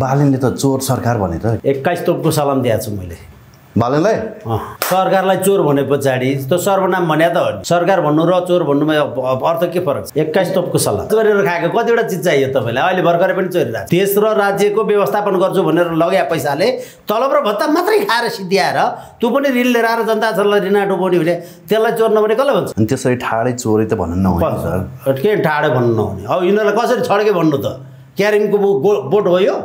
बालनले त चोर सरकार भने त। एक्काइस तोपको सलाम दिएको छु मैले। बालनलाई? सरकारलाई चोर भने पछाडि त्यो सर्वनाम भने त हो सरकार भन्नु र चोर भन्नुमा अर्थ के फरक छ? एक्काइस तोपको सल्लाह गरेर खाएको कतिवटा चिज चाहियो तपाईँलाई? अहिले भर्खरै पनि चोरिरहेको छ। देश र राज्यको व्यवस्थापन गर्छु भनेर लग्या पैसाले तलब र भत्ता मात्रै खाएर सिद्ध्याएर त्यो पनि ऋण लिएर आएर जनतालाई ऋण डुबाउने भने त्यसलाई चोर नभने कसले भन्छ? अनि त्यसरी ठाडै चोरै त भन्नु नहुने के ठाडो भन्नु नहुने? अब यिनीहरूलाई कसरी छड्के भन्नु त? क्यारिङको बोट हो यो।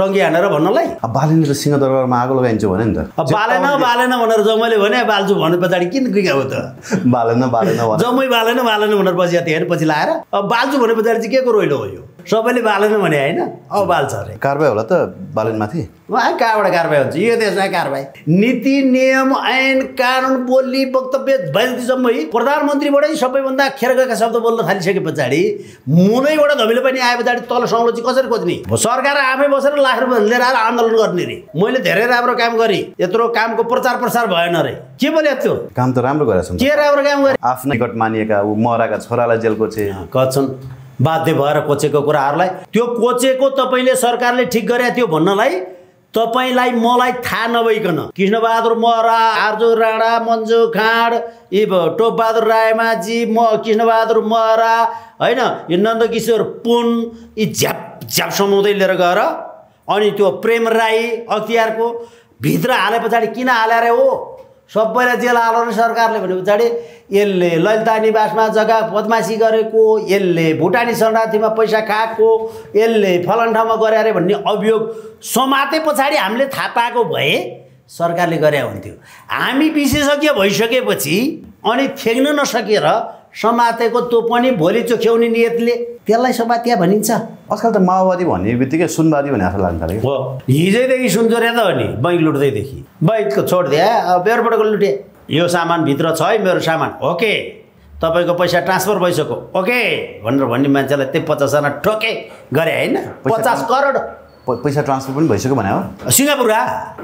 टङ्गी हानेर भन्नलाई। अब बालनले त सिंहदरबारमा आगो लगाइन्छ भने नि त। बालेन बालेन भनेर जम्मैले भने बाल्छु भने पछाडि किन गएको त? बालेन बालेन जम्मै बालेन बालेन भनेर पछि हेर पछि लाएर। अब बाल्छु भने पछाडि चाहिँ के को रोइलो हो यो? सबैले बालेन भने होइन? अब बाल्छ अरे। कारबाही होला त बालनमाथि। उहाँ कहाँबाट कारवाही हुन्छ? यो देशमा कारवाही नीति नियम ऐन कानुन बोली वक्तव्य भइदिन्छ जम्मै प्रधानमन्त्रीबाटै सबैभन्दा खेर गएका शब्द बोल्न थालिसके पछाडि मुनैबाट धमिलो पनि आए पछाडि तल संरक्षी कसरी खोज्ने? सरकार आफै बसेर लाख रुपियाँ लिएर आएर आन्दोलन गर्ने रे मैले धेरै राम्रो काम गरेँ। यत्रो कामको प्रचार प्रसार भएन रे के बोले त्यो? काम त राम्रो गरेछ। के राम्रो काम गरेँ? आफ्नै निकट मानिएका ऊ मराका छोरालाई जेलको छे कछन्। बाध्य भएर कोचेको कुराहरूलाई त्यो कोचेको तपाईँले सरकारले ठिक गरे त्यो भन्नलाई तपाईँलाई मलाई थाहा नभइकन। कृष्णबहादुर महरा आर्जु राणा मन्जु खाँड यी टोपबहादुर रायमाझी म कृष्णबहादुर महरा होइन यो नन्दकिशोर पुन यी झ्याप झ्याप समाउँदै लिएर गएर अनि त्यो प्रेम राई अख्तियारको भित्र हाले पछाडि किन हाले रे हो सबैलाई जेल हालो र सरकारले भने पछाडि यसले ललिता निवासमा जग्गा बदमासी गरेको यसले भुटानी शरणार्थीमा पैसा खाएको यसले फलान ठाउँमा गरे अरे भन्ने अभियोग समाते पछाडि हामीले थाहा पाएको भए सरकारले गरे हुन्थ्यो। हामी विशेषज्ञ भइसकेपछि अनि थ्याक्न नसकेर समातेको त्यो पनि भोलि चोख्याउने नियतले त्यसलाई समातिया भनिन्छ। आजकल त माओवादी भन्ने बित्तिकै सुनवादी भने जस्तो लाग्छ हो। हिजैदेखि सुनचोर्या त हो नि बैङ्क लुट्दैदेखि। बैङ्कको छोडिदिए अब बेहोरबाटको लुटे। यो सामान भित्र छ है मेरो सामान। ओके। तपाईँको पैसा ट्रान्सफर भइसक्यो। ओके। भनेर भन्ने मान्छेलाई त्यही पचासजना ठोके गरे होइन। पचास करोड। पैसा ट्रान्सफर पनि भइसक्यो भने हो। सिङ्गापुर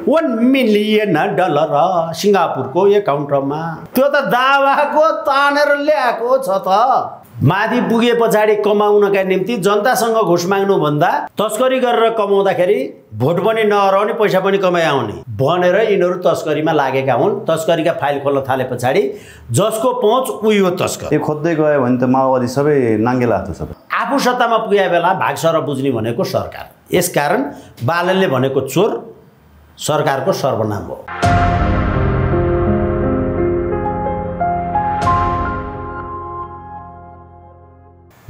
वान मिलियन डलर सिङ्गापुरको एकाउन्टमा। त्यो त दावाको तानेर ल्याएको छ त। माथि पुगे पछाडि कमाउनका निम्ति जनतासँग घुस माग्नुभन्दा तस्करी गरेर कमाउँदाखेरि भोट पनि नहराउने पैसा पनि कमाइ आउने भनेर यिनीहरू तस्करीमा लागेका हुन्। तस्करीका फाइल खोल्न थाले पछाडि जसको पहुँच हो तस्कर। यो खोज्दै गयो भने त माओवादी सबै नाङ्गे लाग्छ सबै। आफू सत्तामा पुगे बेला भाग सर बुझ्ने भनेको सरकार। यसकारण बालनले भनेको चोर सरकारको सर्वनाम हो।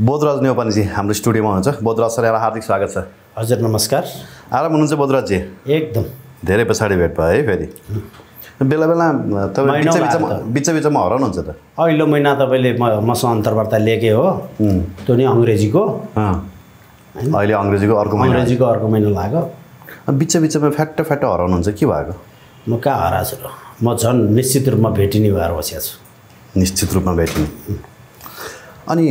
बोधराज नेौपानेजी हाम्रो स्टुडियोमा हुनुहुन्छ। बोधराज सर यहाँलाई हार्दिक स्वागत छ। हजुर नमस्कार। आराम हुनुहुन्छ बोधराजजी? एकदम। धेरै पछाडि भेट भयो है फेरि। बेला बेला तपाईँ बिच बिचमा हराउनुहुन्छ त। अघिल्लो महिना तपाईँले म मसँग अन्तर्वार्ता लिएकै हो। त्यो नि अङ्ग्रेजीको। अहिले अङ्ग्रेजीको अर्को महिना। अङ्ग्रेजीको अर्को महिना लाग्यो। बिच बिचमा फ्याट्ट फ्याट्ट हराउनुहुन्छ के भएको? म कहाँ हराएको छु र? म झन् निश्चित रूपमा भेटिने भएर बसिएको छु। निश्चित रूपमा भेटिनु। अनि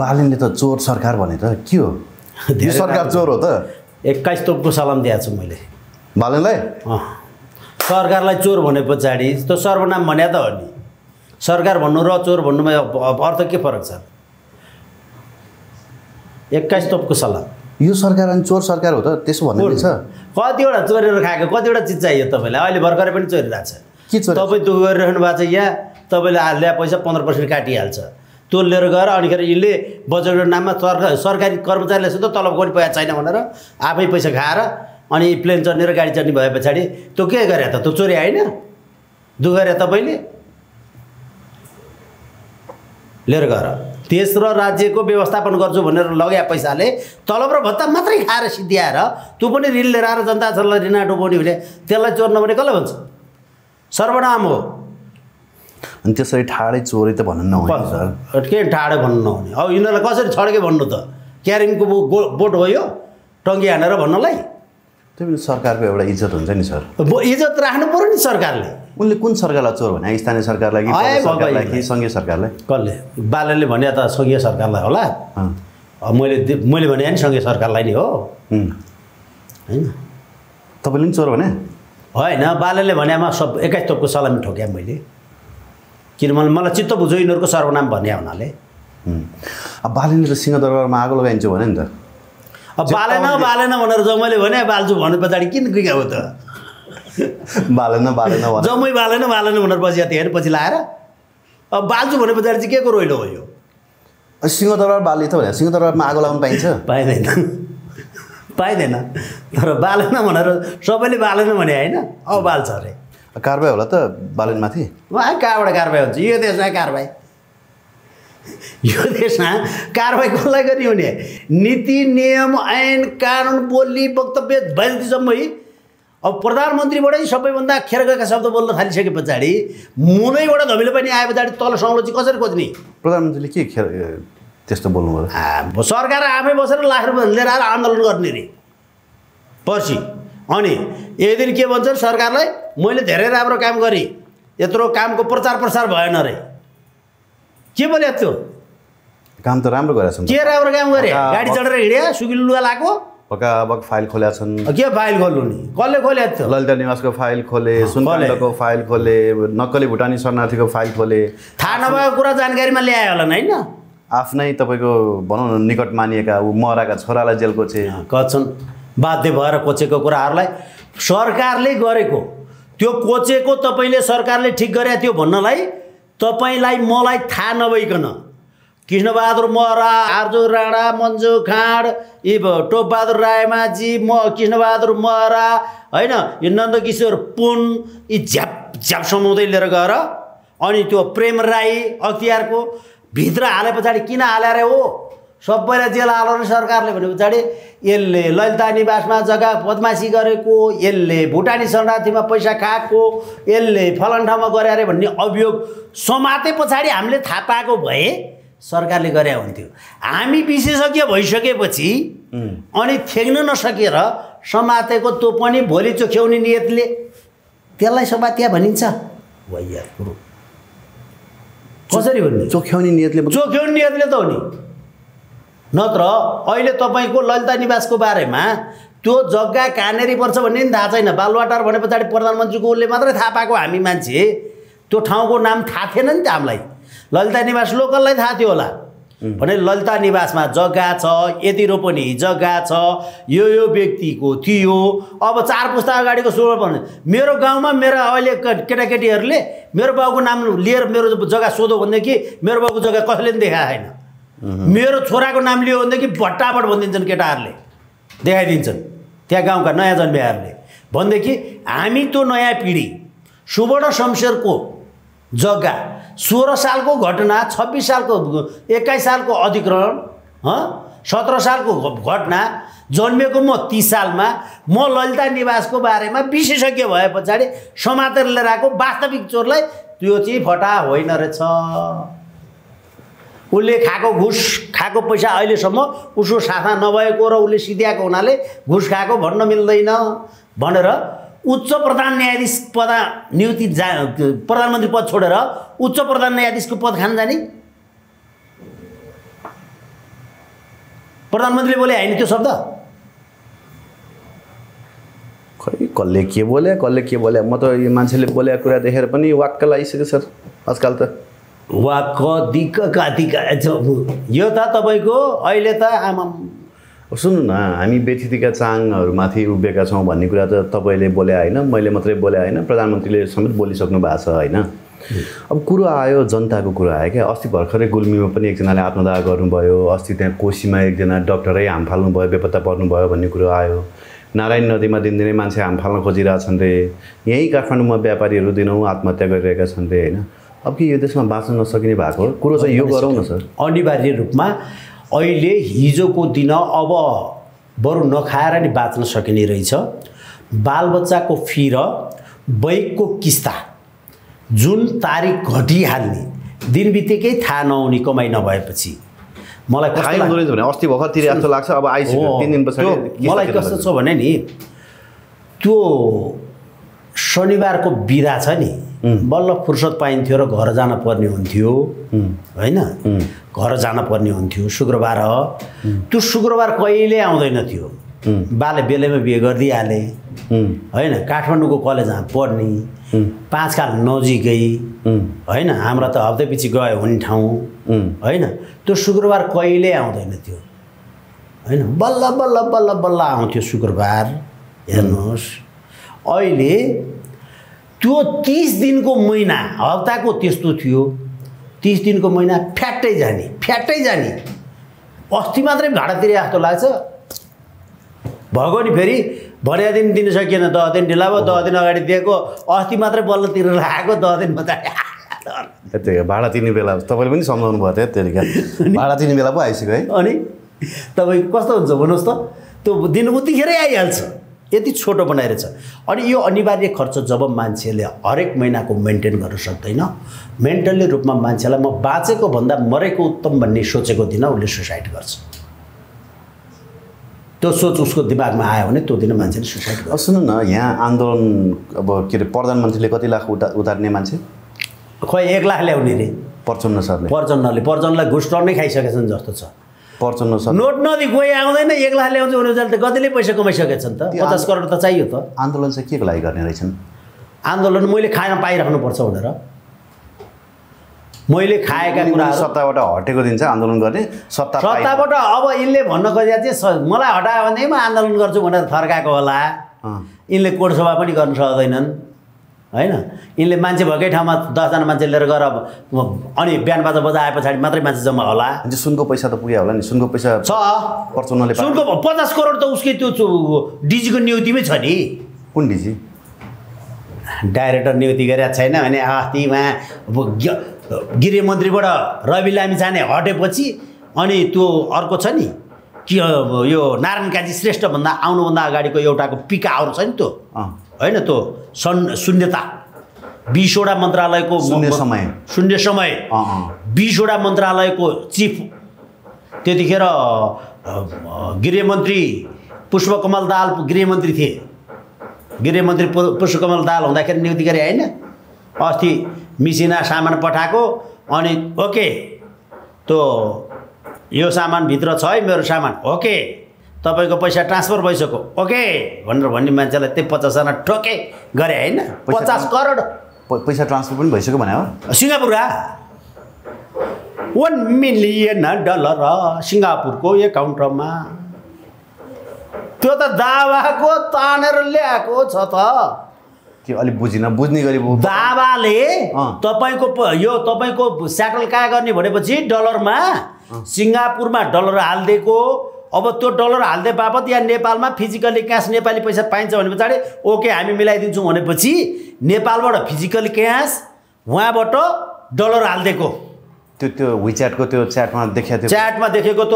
बालनले त चोर सरकार भने त के हो? यो सरकार चोर हो त। एक्काइस तोपको सलाम दिएको छु मैले। बालनलाई सरकारलाई चोर भने पछाडि त्यो सर्वनाम भने त हो नि। सरकार भन्नु र चोर भन्नुमा अर्थ के फरक छ? एक्काइस तोपको सलाम यो सरकार अनि चोर सरकार हो त त्यसो भन्ने छ। कतिवटा चोरेर खाएको कतिवटा चिज चाहियो तपाईँलाई? अहिले भर्खरै पनि चोरिरहेको छ। के चोर तपाईँ दुःख गरिरहनु भएको छ यहाँ तपाईँले हाल ल्या पैसा पन्ध्र पर्सेन्ट काटिहाल्छ? त्यो लिएर गएर अनिखेर यसले बजेटको नाममा सरकार सरकारी कर्मचारीले त तलब पनि पाएको छैन भनेर आफै पैसा खाएर अनि प्लेन चढ्ने र गाडी चढ्ने भए पछाडि त्यो के गरे त? त्यो चोरी होइन दुःख गरे तपाईँले लिएर गएर। देश र राज्यको व्यवस्थापन गर्छु भनेर लग्या पैसाले तलब र भत्ता मात्रै खाएर सिद्ध्याएर त्यो पनि ऋण लिएर आएर जनतालाई ऋण डुबाउने भने त्यसलाई चोर नभने कसले भन्छ? सर्वनाम हो। अनि त्यसरी ठाडै चोरै त भन्नु नहुने सर। के ठाडो भन्नु नहुने? अब यिनीहरूलाई कसरी छड्के भन्नु त? क्यारिङको बो- गो- बोट हो यो। टङ्गी हानेर भन्नलाई। त्यो पनि सरकारको एउटा इज्जत हुन्छ नि सर। इज्जत राख्नु पऱ्यो नि सरकारले। उनले कुन सरकारलाई चोर भने? स्थानीय सरकारलाई कि सरकारलाई। सङ्घीय सरकारलाई? कसले? बालनले भने त सङ्घीय सरकारलाई होला। मैले मैले भने नि सङ्घीय सरकारलाई नि हो। होइन। तपाईँले पनि चोर भने? होइन बालनले भनेमा सब एक्काइस तोपको सलामी ठोक्या मैले। किनभने मलाई चित्त बुझ्यो यिनीहरूको सर्वनाम भन्ने हुनाले। अब बालनले त सिंहदरबारमा आगो लगाइन्छ भने नि त। अब बालेन बालेन भनेर जम्मैले भने बाल्छु भने पछाडि किन गएको त? बालेन बालेन जम्मै बालेन बालेन भनेर पछि हेर पछि लाएर अब बाल्छु भने पछाडि चाहिँ के को रोइलो हो यो? सिंहदरबार बाली त भने सिंहदरबारमा आगो लगाउनु पाइन्छ। पाइँदैन। पाइँदैन। तर बालेन भनेर सबैले बालेन भने होइन? अब बाल्छ अरे। कारबाही होला त बालनमाथि। उहाँ कहाँबाट कारवाही हुन्छ? यो देशमा कारवाही यो देशमा कारवाही कसलाई गर्ने हुने नीति नियम ऐन कानुन बोली वक्तव्य भएपछि जम्मै अब प्रधानमन्त्रीबाटै सबैभन्दा खेर गएका शब्द बोल्न थालिसके पछाडि मुनैबाट धमिलो पनि आए पछाडि तल समालोची कसरी खोज्ने? प्रधानमन्त्रीले के खेर त्यस्तो बोल्नुभयो? सरकार आफै बसेर लाख रुपियाँ लिएर आएर आन्दोलन गर्ने रे। पछि अनि एक दिन के भन्छ सरकारलाई? मैले धेरै राम्रो काम गरेँ यत्रो कामको प्रचार प्रसार भएन रे। के बोले त्यो? काम त राम्रो गरेका छन् के राम्रो काम गरे? गाडी चढेर हिँड्यो सुकिलो लुगा लाएको? अब फाइल खोलेका छन्। के फाइल खोल्नु नि? कसले खोले थियो ललिता निवासको फाइल खोले सुनकाण्डको फाइल खोले नक्कली भुटानी शरणार्थीको फाइल खोले। थाहा नभएको कुरा जानकारीमा ल्यायो होला होइन? आफ्नै तपाईँको भनौँ न निकट मानिएका ऊ मराका छोरालाई जेल कोचे। कछन्। बाध्य भएर कोचेको कुराहरूलाई सरकारले गरेको। त्यो कोचेको तपाईँले सरकारले ठिक गरे त्यो भन्नलाई तपाईँलाई मलाई थाहा नभइकन कृष्णबहादुर महरा आर्जु राणा मन्जु खाँड यी टोपबहादुर रायमाझी म कृष्णबहादुर महरा होइन यो नन्दकिशोर पुन यी झ्याप झ्याप समाउँदै लिएर गएर अनि त्यो प्रेम राई अख्तियारको भित्र हाले पछाडि किन हाले रे हो? सबैलाई जेल हाल्यो रे सरकारले भने पछाडि यसले ललिता निवासमा जग्गा बदमासी गरेको यसले भुटानी शरणार्थीमा पैसा खाएको यसले फलान ठाउँमा गरे अरे भन्ने अभियोग समाते पछाडि हामीले थाहा पाएको भए सरकारले गरे हुन्थ्यो। हामी विशेषज्ञ भइसकेपछि अनि थ्याक्न नसकेर समातेको त्यो पनि भोलि चोख्याउने नियतले त्यसलाई समातिया भनिन्छ। कुरो। कसरी भन्ने? चोख्याउने नियतले चोख्याउने नियतले त हो नि। नत्र अहिले तपाईँको ललिता निवासको बारेमा त्यो जग्गा कहाँनिर पर्छ भन्ने नि थाहा छैन। बालुवाटार भने पछाडि प्रधानमन्त्रीको उसले मात्रै थाहा पाएको हामी मान्छे। त्यो ठाउँको नाम थाहा थिएन नि त हामीलाई। ललिता निवास लोकललाई थाहा थियो होला। भने ललिता निवासमा जग्गा छ यति रोपनी जग्गा छ यो यो व्यक्तिको थियो। अब चार पुस्ता अगाडिको सोह्र पर्ने मेरो गाउँमा मेरो अहिले केटाकेटीहरूले मेरो बाउको नाम लिएर मेरो जग्गा सोधो भनेदेखि मेरो बाउको जग्गा कसैले पनि देखाएको छैन। मेरो छोराको नाम लियो भनेदेखि भट्टाभट भनिदिन्छन् केटाहरूले देखाइदिन्छन्। त्यहाँ गाउँका नयाँ जन्मेहरूले भनेदेखि हामी त्यो नयाँ पिँढी सुवर्ण शमशेरको जग्गा। सोह्र सालको घटना छब्बिस सालको एक्काइस सालको अधिग्रहण सत्र सालको घटना जन्मेको म तिस सालमा म ललिता निवासको बारेमा विशेषज्ञ भए पछाडि समातेर लिएर आएको वास्तविक चोरलाई त्यो चाहिँ फटा होइन रहेछ। उसले खाएको घुस खाएको पैसा अहिलेसम्म उसको साथमा नभएको र उसले सिध्याएको हुनाले घुस खाएको भन्न मिल्दैन भनेर उच्च प्रधान न्यायाधीश पदा नियुक्ति जा प्रधानमन्त्री पद छोडेर उच्च प्रधान न्यायाधीशको पद खान जाने? प्रधानमन्त्रीले बोले होइन त्यो शब्द? खै कसले के बोले कसले के बोले? म त यो मान्छेले बोलेको कुरा देखेर पनि वाक्क लागिसक्यो सर आजकल त। वा क दिक्क का दिक्क यो त तपाईँको अहिले त आमा अब सुन्नु न हामी व्यथितिका चाङहरूमाथि उभिएका छौँ भन्ने कुरा त तपाईँले बोले होइन मैले मात्रै बोले होइन प्रधानमन्त्रीले समेत बोलिसक्नु भएको छ होइन। अब कुरो आयो जनताको कुरो आयो क्या? अस्ति भर्खरै गुल्मीमा पनि एकजनाले आत्मदाह गर्नुभयो अस्ति त्यहाँ कोसीमा एकजना डक्टरै हाम फाल्नुभयो बेपत्ता पर्नुभयो भन्ने कुरो आयो। नारायण नदीमा दिनदिनै मान्छे हाम फाल्न खोजिरहेछन् रे। यहीँ काठमाडौँमा व्यापारीहरू दिनौँ आत्महत्या गरिरहेका छन् रे होइन? अब कि यो देशमा बाँच्न नसकिने भएको? कुरो चाहिँ यो गरौँ न सर। अनिवार्य रूपमा अहिले हिजोको दिन अब बरु नखाएर नि बाँच्न सकिने रहेछ। बालबच्चाको फी र बैकको किस्ता जुन तारिक घटिहाल्ने दिन बित्तिकै थाहा नहुने कमाइ नभएपछि। मलाई अस्ति भर्खर लाग्छ अब मलाई कस्तो। छ भने नि त्यो शनिबारको बिदा छ नि। बल्ल फुर्सद पाइन्थ्यो र घर जान पर्ने हुन्थ्यो। होइन? घर जान पर्ने हुन्थ्यो। शुक्रबार। त्यो शुक्रबार कहिले आउँदैन थियो। बाले बेलैमा बिहे गरिदिइहाले। होइन? काठमाडौँको कलेजमा पढ्ने। पाँच काल नजिकै। होइन? हाम्रा त हप्तैपछि गयो हुने ठाउँ। होइन? त्यो शुक्रबार कहिल्यै आउँदैन थियो। होइन? बल्ल बल्ल बल्ल बल्ल आउँथ्यो शुक्रबार। हेर्नुहोस्। अहिले त्यो तिस दिनको महिना हप्ताको त्यस्तो थियो तिस दिनको महिना फ्याट्टै जाने फ्याट्टै जाने। अस्ति मात्रै भाडा तिरे जस्तो लाग्छ। भएको नि फेरि भने दिन दिन सकिएन दस दिन ढिला भयो दस दिन अगाडि दिएको। अस्ति मात्रै बल्ल तिरेर आएको दस दिन पछाडि त्यही भाडा तिर्ने बेला तपाईँले पनि सम्झाउनु भयो त्यो त्यतिका भाडा तिर्ने बेला पो आइसक्यो है। अनि तपाईँको कस्तो हुन्छ भन्नुहोस् त। त्यो दिन उतिखेरै आइहाल्छ। यति छोटो बनाएर छ। अनि यो अनिवार्य खर्च जब मान्छेले हरेक महिनाको मेन्टेन गर्न सक्दैन मेन्टल्ली रूपमा मान्छेलाई म बाँचेको भन्दा मरेको उत्तम भन्ने सोचेको दिन उसले सुसाइड गर्छ। त्यो सोच उसको दिमागमा आयो भने त्यो दिन मान्छेले सुसाइड गर्छ। सुन्नु न यहाँ आन्दोलन अब के अरे प्रधानमन्त्रीले कति लाख उता उतार्ने मान्छे? खोइ एक लाख ल्याउने रे पर्चन्न सरले। पर्जनले पर्जनलाई घुस टर्नै खाइसकेछन् जस्तो छ। सर नोट नदी कोही आउँदैन एक लाख ल्याउँछ भने त कतिले पैसा कमाइसकेछन् त। पचास करोड त चाहियो त। आन्दोलन चाहिँ के को लागि गर्ने रहेछन्? आन्दोलन मैले खान पाइराख्नुपर्छ भनेर। मैले खाएका कुराहरू सत्ताबाट हटेको दिन चाहिँ आन्दोलन गर्ने सत्ता सत्ताबाट अब यिनले भन्न खोजेको चाहिँ मलाई हटायो भने म आन्दोलन गर्छु भनेर थर्काएको होला। यिनले कोड सभा पनि गर्न सक्दैनन्। होइन? यिनले मान्छे भएकै ठाउँमा दसजना मान्छे लिएर गएर अनि बिहान बाजा बजाए पछाडि मात्रै मान्छे जम्मा होला। सुनको पैसा त पुग्यो होला नि? सुनको पैसा छ। पर्चन्नले पाए सुनको पचास करोड त उसकै त्यो डिजीको नियुक्तिमै छ नि। कुन डिजी? डाइरेक्टर नियुक्ति गरेका छैन भने अस्ति उहाँ गृहमन्त्रीबाट रवि लामी जाने हटेपछि अनि त्यो अर्को छ नि कि यो नारायण काजी श्रेष्ठभन्दा आउनुभन्दा अगाडिको एउटाको पिकाहरू छ नि त्यो। अँ। होइन त्यो सन् शून्यता। बिसवटा मन्त्रालयको शून्य समय। शून्य समय। बिसवटा मन्त्रालयको चिफ। त्यतिखेर गृहमन्त्री पुष्पकमल दाल गृहमन्त्री थिए। गृहमन्त्री पु- पुष्पकमल दाल हुँदाखेरि नियुक्ति गरे होइन। अस्ति मिसिना सामान पठाएको अनि ओके त्यो यो सामानभित्र छ है मेरो सामान। ओके। तपाईँको पैसा ट्रान्सफर भइसक्यो। ओके? भनेर भन्ने मान्छेलाई त्यही पचासजना ठोके गरे होइन? पचास करोड। पैसा ट्रान्सफर पनि भइसक्यो भने हो। सिङ्गापुर वान मिलियन डलर सिङ्गापुरको एकाउन्टमा। त्यो त दावाको तानेर ल्याएको छ त। के अलिक बुझिनँ बुझ्ने गरी दावाले। तपाईँको यो तपाईँको स्याटल कहाँ गर्ने भनेपछि डलरमा सिङ्गापुरमा डलर हालिदिएको अब त्यो डलर हालिदिए बापत यहाँ नेपालमा फिजिकली क्यास नेपाली पैसा पाइन्छ भने पछाडि ओके हामी मिलाइदिन्छौँ भनेपछि नेपालबाट फिजिकली क्यास उहाँबाट डलर हालिदिएको। त्यो त्यो विच्याटको त्यो च्याटमा थियो। च्याटमा देखेको त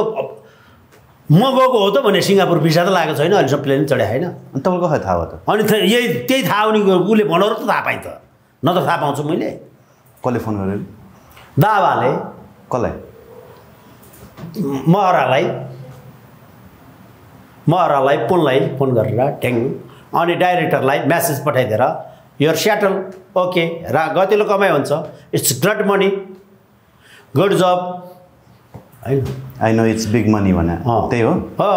म गएको हो त भने सिङ्गापुर भिसा त लागेको छैन अहिलेसम्म प्लेन चढे होइन? अनि तपाईँको खै थाहा भयो त? अनि यही त्यही थाहा हुने उसले भनेर त थाहा पाएँ त। न त थाहा पाउँछु मैले। कसले फोन गर्यो दावाले कसलाई? महरालाई महरालाई पुनलाई फोन गरेर ठ्याङ अनि डाइरेक्टरलाई म्यासेज पठाइदिएर यो स्याटल ओके रा गतिलो कमाइ हुन्छ। इट्स ग्रेट मनी गुड जब होइन I know it's big money भने। त्यही हो। हो।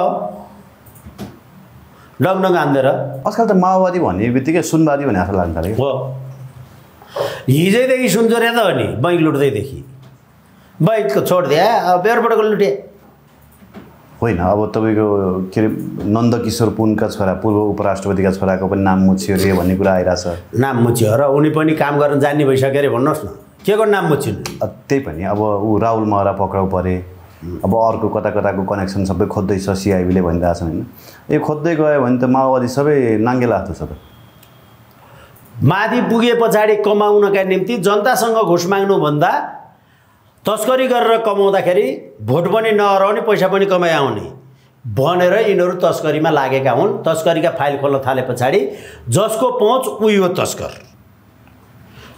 डङडङ हान्दिएर आजकल त माओवादी भन्ने बित्तिकै सुनवादी भन्ने जस्तो लाग्छ हो। हिजैदेखि सुनचोर्या त हो नि बैङ्क लुट्दैदेखि बैङ्कको छोडिदिए अब बेहोरपटको लुटे। होइन? अब तपाईँको के अरे नन्दकिशोर पुनका छोरा पूर्व उपराष्ट्रपतिका छोराको पनि नाम मुछियो रे भन्ने कुरा आइरहेछ। नाम मुच्यो र उनी पनि काम गर्न जान्ने भइसक्यो अरे भन्नुहोस् न। के को नाम मुच्छिन् अब त्यही पनि। अब ऊ राहुल महरा पक्राउ परे। अब अर्को कता कताको कनेक्सन सबै खोज्दैछ सिआइबीले भनिरहेछन् होइन? यो खोज्दै गयो भने त माओवादी सबै नाङ्गे लाग्दो छ त माथि पुगे पछाडि कमाउनका निम्ति जनतासँग घुस माग्नुभन्दा तस्करी गरेर कमाउँदाखेरि भोट पनि नहराउने पैसा पनि कमाइ आउने भनेर यिनीहरू तस्करीमा लागेका हुन्। तस्करीका फाइल खोल्न थाले पछाडि जसको पहुँच उही हो तस्कर।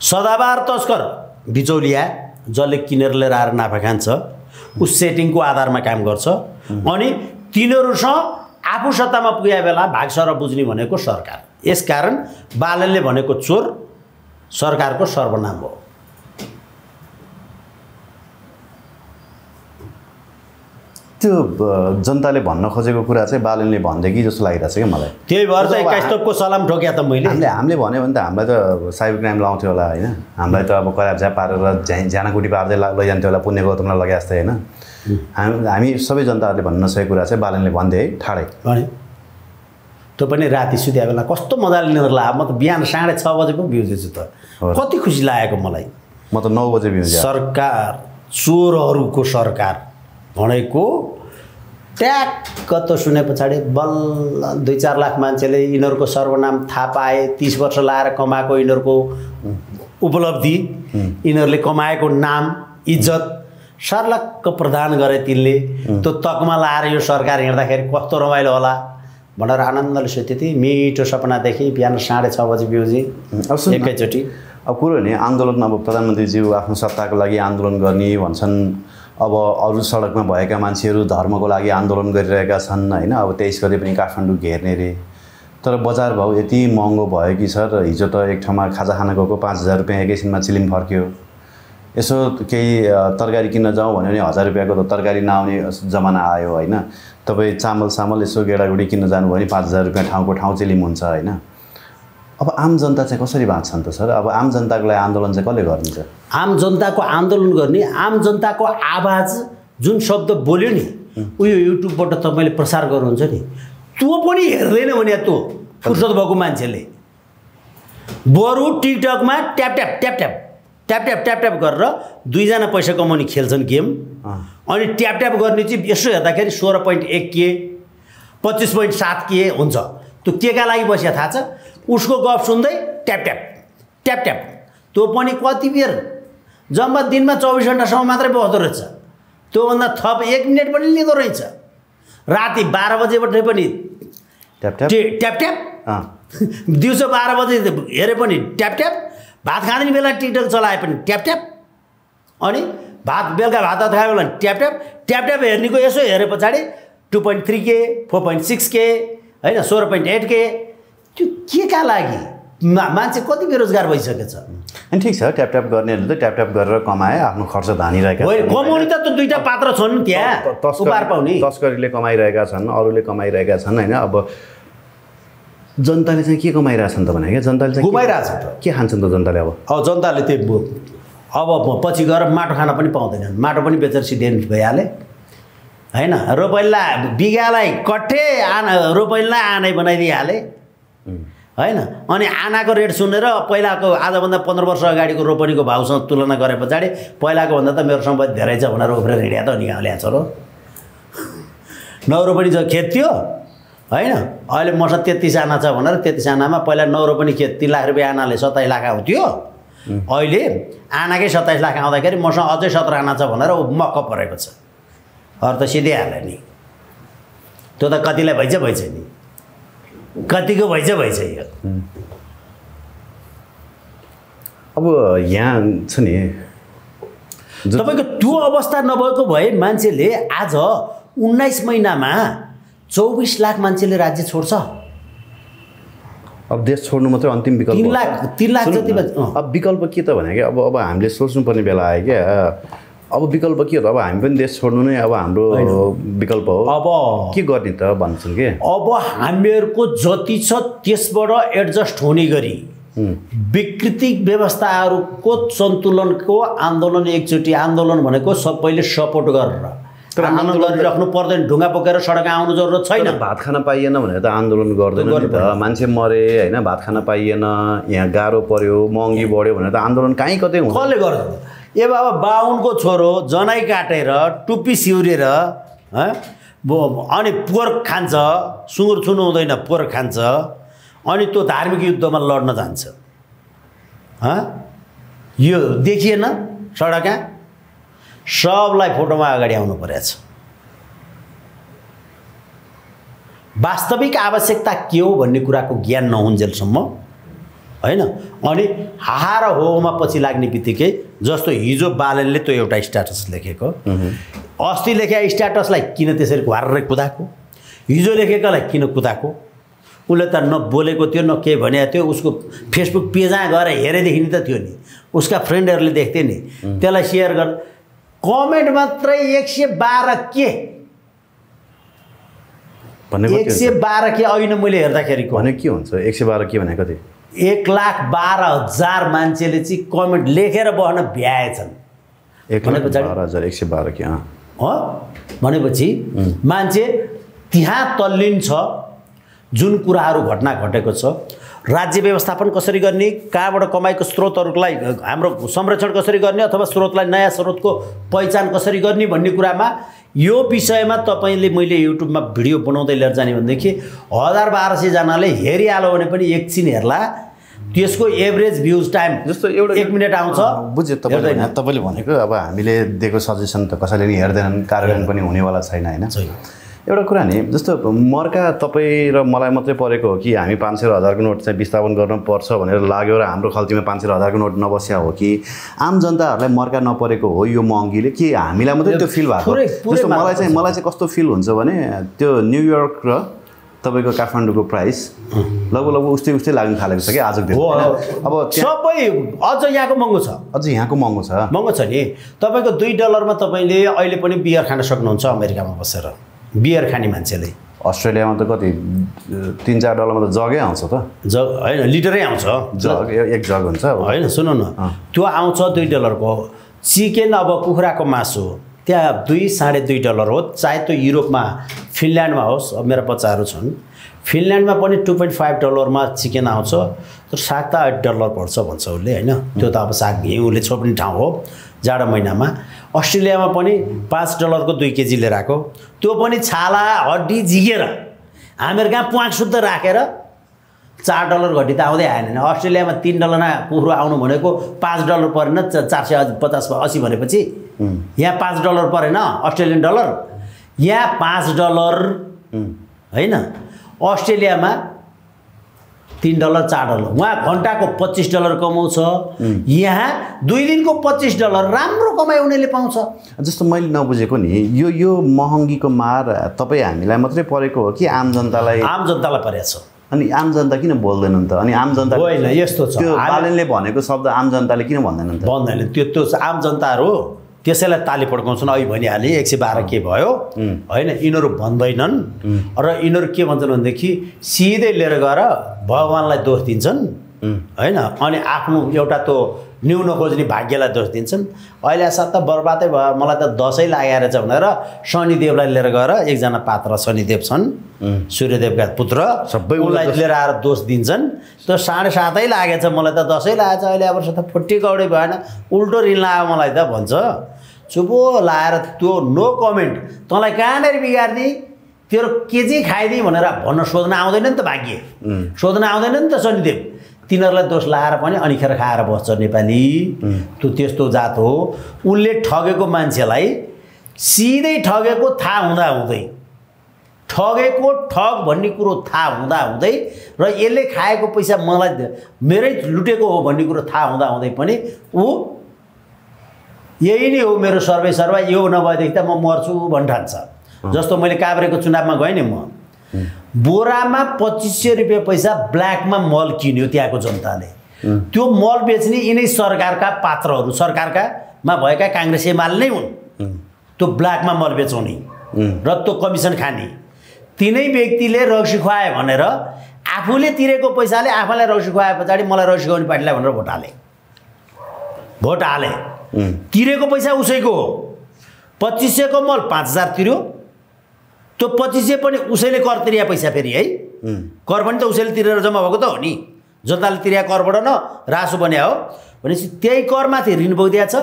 सदाबार तस्कर बिचौलिया जसले किनेर लिएर आएर नाफा खान्छ ऊ सेटिङको आधारमा काम गर्छ अनि तिनीहरूसँग आफू सत्तामा पुगे बेला भागसर बुझ्ने भनेको सरकार। यसकारण बालनले भनेको चोर सरकारको सर्वनाम हो। त्यो जनताले भन्न खोजेको कुरा चाहिँ बालनले भन्दै कि जस्तो लागिरहेछ क्या मलाई। त्यही भएर चाहिँ अब एक्काइस तोपको सलाम ठोक्या त मैले। हामीले हामीले भन्यो भने त हामीलाई त साइबर क्राइम लाउँथ्यो होला होइन? हामीलाई त अब कराब झ्याप पारेर झ्या झ्यानाकुटी पार्दै ला- लैजान्थ्यो होला पुण्य गौतमलाई लगे जस्तै होइन? हामी हामी सबै जनताहरूले भन्न नसकेको कुरा चाहिँ बालनले भन्थे है ठाडै। भने त्यो पनि राति सुत्या बेला कस्तो मजाले निद्रा लाग्यो म त बिहान साढे छ बजे पो बिउजेछु त। कति खुसी लागेको मलाई। म त नौ बजे बिउजे सरकार चोरहरूको सरकार। भनेको ट्याक्क त सुने पछाडि बल्ल दुई चार लाख मान्छेले यिनीहरूको सर्वनाम थाहा पाए तिस वर्ष लाएर कमाएको यिनीहरूको उपलब्धि यिनीहरूले कमाएको नाम इज्जत सर्लक्क प्रदान गरे तिनले त्यो तकमा लाएर यो सरकार हिँड्दाखेरि कस्तो रमाइलो होला भनेर आनन्दले सुत्यो थिएँ मिठो सपना देखेँ बिहान साढे छ बजी बिउजी। एकैचोटि। अब कुरो नि आन्दोलन अब प्रधानमन्त्रीज्यू आफ्नो सत्ताको लागि आन्दोलन गर्ने भन्छन् अब अरू सडकमा भएका मान्छेहरू धर्मको लागि आन्दोलन गरिरहेका छन् होइन? अब तेइस गते पनि काठमाडौँ घेर्ने रे। तर बजार भाउ यति महँगो भयो कि सर? हिजो त एक ठाउँमा खाजा खान गएको पाँच हजार रुपियाँ एकैछिनमा चिलिम फर्क्यो। यसो केही तरकारी किन्न जाउँ भन्यो भने हजार रुपियाँको त तरकारी नआउने जमाना आयो होइन? तपाईँ चामल सामल यसो गेडागुडी किन्न जानुभयो भने पाँच हजार रुपियाँ ठाउँको ठाउँ चिलिम हुन्छ होइन? अब आम जनता चाहिँ कसरी बाँच्छन् त सर? अब आम जनताको लागि आन्दोलन चाहिँ कसले गरिदिन्छ आम जनताको आन्दोलन गर्ने आम जनताको आवाज जुन शब्द बोल्यो नि उयो युट्युबबाट तपाईँले प्रसार गर्नुहुन्छ नि त्यो पनि हेर्दैन भने त्यो फुर्सद भएको मान्छेले। बरु टिकटकमा tap tap tap tap tap tap tap tap गरेर दुईजना पैसा कमाउने खेल्छन् गेम। अनि ट्याप ट्याप गर्ने चाहिँ यसो हेर्दाखेरि सोह्र पोइन्ट एक के पच्चिस पोइन्ट सात के हुन्छ। त्यो केका लागि बसिया थाहा छ? उसको गफ सुन्दै ट्याप ट्याप ट्याप ट्याप। त्यो पनि कति बेर? जम्मा दिनमा चौबिस घन्टासम्म मात्रै बस्दो रहेछ। त्योभन्दा थप एक मिनट पनि लिँदो रहेछ। राति बाह्र बजेबाट पनि ट्याप ट्याप। Tap tap. दिउँसो बाह्र बजे हेरे पनि ट्याप ट्याप। भात खाँदैन बेला टिकटक चलाए पनि ट्याप ट्याप। अनि भात बेलुका भात भात खायो भने ट्याप ट्याप। ट्याप ट्याप हेर्नेको यसो हेरे पछाडि टु पोइन्ट थ्री के फोर पोइन्ट सिक्स के होइन सोह्र पोइन्ट एट के। त्यो के का लागि? मा मान्छे कति बेरोजगार भइसकेछ? अनि ठिक छ ट्याप ट्याप गर्नेहरूले त ट्याप ट्याप गरेर कमाए आफ्नो खर्च धानिरहेका कमाउने त दुइटा पात्र छन् त्यहाँ। पाउने। तस्करीले कमाइरहेका छन् अरूले कमाइरहेका छन् होइन? अब जनताले चाहिँ के कमाइरहेछन् त भने क्या? जनताले चाहिँ गुमाइरहेछ त। के खान्छन् त जनताले अब? अब जनताले त्यो अब पछि गएर माटो खान पनि पाउँदैनन्। माटो पनि बेचेर सिधेन भइहाले। होइन? रोपैला बिगालाई कट्ठे आना रोपैला आनै बनाइदिइहाले। होइन? अनि आनाको रेट सुनेर पहिलाको आजभन्दा पन्ध्र वर्ष अगाडिको रोपनीको भाउसँग तुलना गरे पछाडि पहिलाको भन्दा त मेरो सम्पत्ति धेरै छ भनेर उफ्रेर हिँड्या त नि ल्याएको छ र नौरोपनी जो खेत थियो होइन? अहिले मसँग तेत्तिस आना छ भनेर तेत्तिस आनामा पहिला नौरोपनी खेत तिन लाख रुपियाँ आनाले सत्ताइस लाख आउँथ्यो। अहिले आनाकै सत्ताइस लाख आउँदाखेरि मसँग अझै सत्र आना छ भनेर ऊ मक्क परेको छ। अरू त सिधै हाल्यो नि। त्यो त कतिलाई भइछ भइछ नि। कतिको भइछ भइछ यो अब यहाँ छ नि तपाईँको त्यो अवस्था नभएको भए मान्छेले आज उन्नाइस महिनामा चौबिस लाख मान्छेले राज्य छोड्छ अब देश छोड्नु मात्रै अन्तिम विकल्प तिन। लाख- तिन लाख जति। अब विकल्प के त भने क्या अब अब हामीले सोच्नुपर्ने बेला आयो क्या अब विकल्प के हो त? अब हामी पनि देश छोड्नु नै अब हाम्रो विकल्प हो। अब। के गर्ने त भन्छन् कि? अब हामीहरूको जति छ त्यसबाट एडजस्ट हुने गरी विकृति व्यवस्थाहरूको सन्तुलनको आन्दोलन एकचोटि आन्दोलन भनेको सबैले सपोर्ट गरेर। तर आन्दोलन गरिराख्नु पर्दैन ढुङ्गा बोकेर सडकमा आउनु जरुरत छैन। भात खान पाइएन भनेर त आन्दोलन गर्दैन नि त। मान्छे मरे होइन भात खान पाइएन यहाँ गाह्रो पर्यो महँगी बढ्यो भनेर त आन्दोलन कहीँ कतै कसले गर्छ ए बाबा बाहुनको छोरो जनै काटेर टुप्पी सिउरेर अनि पोर्क खान्छ सुँगुर छुनु हुँदैन पोर्क खान्छ अनि त्यो धार्मिक युद्धमा लड्न जान्छ। यो देखिएन सडकमा सबलाई फोटोमा अगाडि आउनु परेछ वास्तविक आवश्यकता के हो भन्ने कुराको ज्ञान नहुन्जेलसम्म होइन? अनि हाहा र होमा पछि लाग्ने बित्तिकै जस्तो हिजो बालनले त्यो एउटा स्ट्याटस लेखेको। अस्ति लेखेका स्ट्याटसलाई किन त्यसरी घुवारै कुदाएको? हिजो लेखेकोलाई किन कुदाएको? उसले त न बोलेको थियो न केही भनेको थियो उसको फेसबुक पेजमा गएर हेरेदेखि त थियो नि। उसका फ्रेन्डहरूले देख्थे नि। त्यसलाई सेयर गर। कमेन्ट मात्रै एक सय बाह्र के? एक के सय? बाह्र के अहिले मैले हेर्दाखेरिको। भनेको के हुन्छ? एक सय बाह्र के भनेको कति एक लाख बाह्र हजार मान्छेले चाहिँ कमेन्ट लेखेर बस्न भ्याएछन् भनेपछि मान्छे त्यहाँ तल्लीन छ जुन कुराहरू घटना घटेको छ राज्य व्यवस्थापन कसरी गर्ने कहाँबाट कमाइको स्रोतहरूलाई हाम्रो संरक्षण कसरी गर्ने अथवा स्रोतलाई नयाँ स्रोतको पहिचान कसरी गर्ने भन्ने कुरामा यो विषयमा तपाईँले मैले युट्युबमा भिडियो बनाउँदै लिएर जाने भनेदेखि हजार बाह्र सयजनाले हेरिहाल्यो भने पनि एकछिन हेर्ला त्यसको एभरेज भ्युज टाइम जस्तो एउटा एक मिनट आउँछ। बुझ्यो तपाईँले। भने- तपाईँले भनेको अब हामीले दिएको सजेसन त कसैले नि हेर्दैनन् कार्यान्वयन पनि हुनेवाला छैन होइन। एउटा कुरा नि जस्तो मर्का तपाईँ र मलाई मात्रै परेको हो कि हामी पाँच सय हजारको नोट चाहिँ विस्थापन गर्नुपर्छ भनेर लाग्यो र हाम्रो खल्तीमा पाँच सय हजारको नोट नबस्या हो कि आम जनताहरूलाई मर्का नपरेको हो यो महँगीले कि हामीलाई मात्रै त्यो फिल भएको जस्तो मलाई चाहिँ मलाई चाहिँ कस्तो फिल हुन्छ भने त्यो न्युयोर्क र तपाईँको काठमाडौँको प्राइस लगभग लगभग उस्तै उस्तै लाग्न थालेको छ कि आजको दिन। हो। अब सबै अझ यहाँको महँगो छ। अझ यहाँको महँगो छ। महँगो छ नि। तपाईँको दुई डलरमा तपाईँले अहिले पनि बियर खान सक्नुहुन्छ अमेरिकामा बसेर। बियर खाने मान्छेले। अस्ट्रेलियामा त कति तिन चार डलरमा त जगै आउँछ त। जग होइन लिटरै आउँछ। जग एक जग हुन्छ। होइन सुन्नु न। त्यो आउँछ दुई डलरको। चिकन अब कुखुराको मासु। त्यहाँ दुई साढे दुई डलर हो। चाहे त्यो युरोपमा फिनल्यान्डमा होस् अब मेरा बच्चाहरू छन् फिनल्यान्डमा पनि टु पोइन्ट फाइभ डलरमा चिकन आउँछ तर साग त आठ डलर पर्छ भन्छ उसले होइन? त्यो त अब साग हिउँले छोप्ने ठाउँ हो जाडो महिनामा। अस्ट्रेलियामा पनि पाँच डलरको दुई केजी लिएर आएको त्यो पनि छाला हड्डी झिकेर हामीहरू कहाँ प्वाक शुद्ध राखेर चार डलर घटी त आउँदै आएन अस्ट्रेलियामा तिन डलरमा कुखुरो आउनु भनेको पाँच डलर परेन चार सय पचास असी भनेपछि। यहाँ पाँच डलर परेन अस्ट्रेलियन डलर यहाँ पाँच डलर होइन? अस्ट्रेलियामा तिन डलर चार डलर। उहाँ घन्टाको पच्चिस डलर कमाउँछ। यहाँ दुई दिनको पच्चिस डलर राम्रो कमाइ उनीहरूले पाउँछ। जस्तो मैले नबुझेको नि यो यो महँगीको मार तपाईँ हामीलाई मात्रै परेको हो कि आम जनतालाई? आम जनतालाई परेको छ। अनि आम जनता किन बोल्दैनन् त? अनि आम जनता होइन यस्तो छ। बालनले भनेको शब्द आम जनताले किन भन्दैनन् त? भन्दैन। त्यो त्यो आम जनताहरू। त्यसैलाई ताली पड्काउँछन्। अहिले भनिहालेँ एक सय बाह्र के भयो? होइन यिनीहरू भन्दैनन्। र यिनीहरू के भन्छन् भनेदेखि सिधै लिएर गएर भगवान्लाई दोष दिन्छन्। होइन अनि आफ्नो एउटा त्यो न्यून खोज्ने भाग्यलाई दोष दिन्छन्। अहिले साथ त बर्बादै भयो। मलाई त दसैँ लागेर छ भनेर शनिदेवलाई लिएर गएर एकजना पात्र शनिदेव छन्। सूर्यदेवका पुत्र। सबै उसलाई उसलाई लिएर आएर दोष दिन्छन्। त्यो साढे सातै लागेछ। मलाई त दसैँ लागेछ। अहिले अब त फुट्टी कौडे भएन। उल्टो ऋण लाग्यो मलाई त भन्छ। चुपो लाएर त्यो नो कमेन्ट तँलाई कहाँनिर बिगार्ने? तेरो के चाहिँ खाइदिए भनेर भन्न सोध्न आउँदैन नि त भाग्य। सोध्न आउँदैन नि त शनिदेव। तिनीहरूलाई दोष लाएर पनि अनिखेर खाएर बस्छ नेपाली। त्यो त्यस्तो जात हो। उसले ठगेको मान्छेलाई सिधै ठगेको थाहा हुँदा हुँदै ठगेको ठग भन्ने कुरो थाहा हुँदा हुँदै र यसले खाएको पैसा मलाई मेरै लुटेको हो भन्ने कुरो थाहा हुँदा हुँदै पनि ऊ यही नै हो मेरो सर्वे सर्वा यो नभएदेखि त म मर्छु भन्न ठान्छ जस्तो मैले काभ्रेको चुनावमा गएँ नि म। बोरामा पच्चिस सय रुपियाँ पैसा ब्ल्याकमा मल किन्यो त्यहाँको जनताले। त्यो मल बेच्ने यिनै सरकारका पात्रहरू सरकारकामा भएका काङ्ग्रेस एमाल नै हुन्। त्यो ब्ल्याकमा मल बेचाउने र त्यो कमिसन खाने। तिनै व्यक्तिले रक्सी खुवाए भनेर आफूले तिरेको पैसाले आफूलाई रक्सी खुवाए पछाडि मलाई रक्सी खुवाउने पार्टीलाई भनेर भोट हाले। भोट हाले। तिरेको पैसा उसैको हो? पच्चिस सयको मल पाँच हजार तिर्यो। त्यो पच्चिस सय पनि उसैले कर तिरिया पैसा फेरि है? कर पनि त उसैले तिरेर जम्मा भएको त हो नि। जनताले तिरिया करबाट न रासो बन्या हो। भनेपछि त्यही करमाथि ऋण बोकिदिएको छ।